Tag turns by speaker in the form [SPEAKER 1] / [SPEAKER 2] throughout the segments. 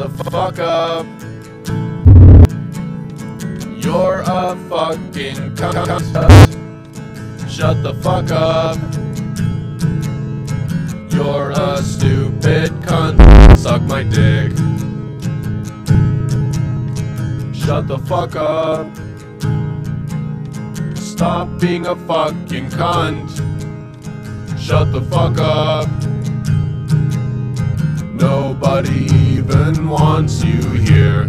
[SPEAKER 1] the fuck up. You're a fucking cunt. Shut the fuck up. You're a stupid cunt. Suck my dick. Shut the fuck up. Stop being a fucking cunt. Shut the fuck up. Nobody even wants you here.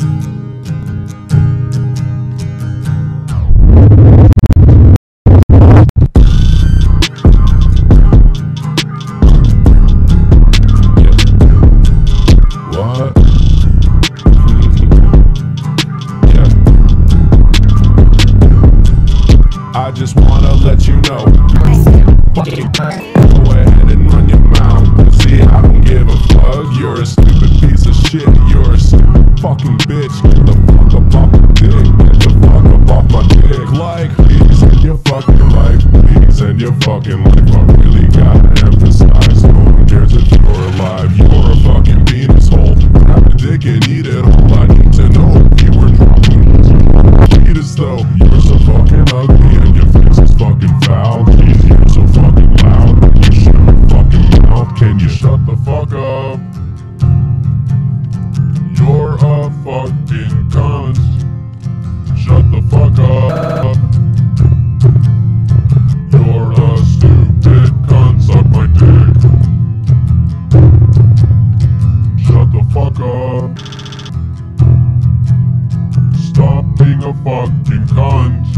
[SPEAKER 1] I just wanna let you know. fucking bitch. being a fucking cunt.